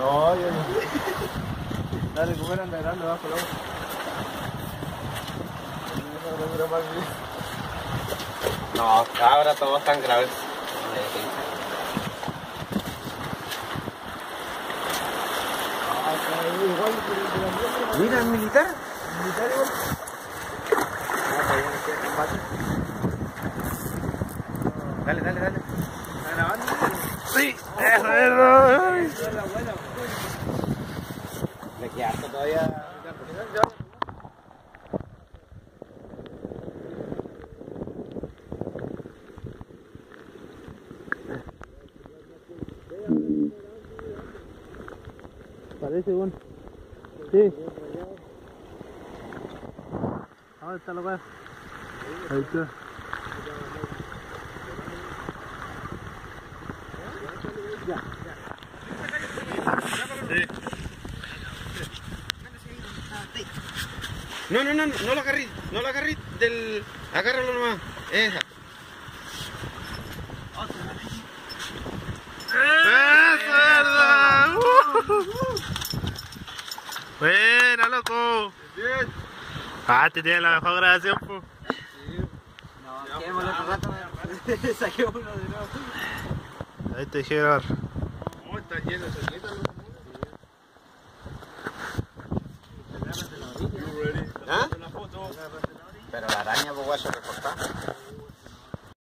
No, yo no. Dale, ¿cómo eran grande abajo el agua? No, ahora todos están graves. Mira, el militar. Militar igual. Dale, dale, dale. ¿Está grabando? Sí, eso, eso. Me quedaste todavía. Parece bueno. Sí. ¿Dónde está la? Ahí está. No, no, no, no lo agarré, no lo agarré del. Agárralo nomás. Esa. ¡Eso, Buena, loco. Bien. Ah, te tiene la mejor grabación, po. No, quedémosle otro rato. Saqué uno de nuevo. Ahí te dije grabar. No, está lleno de sonido, Pero la araña, pues, se recortaba.